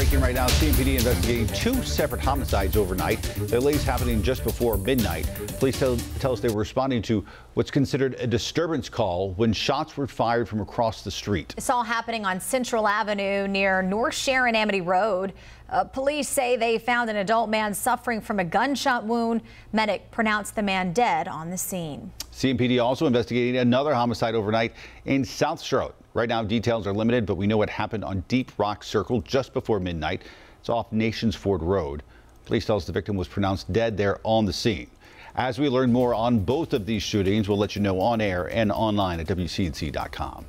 breaking right now. CMPD investigating two separate homicides overnight. The latest happening just before midnight. Police tell, tell, us they were responding to what's considered a disturbance call when shots were fired from across the street. It's all happening on Central Avenue near North Sharon Amity Road. Uh, police say they found an adult man suffering from a gunshot wound. Medic pronounced the man dead on the scene. CMPD also investigating another homicide overnight in South Charlotte. Right now, details are limited, but we know what happened on Deep Rock Circle just before midnight. It's off Nations Ford Road. Police tells the victim was pronounced dead there on the scene. As we learn more on both of these shootings, we'll let you know on air and online at WCNC.com.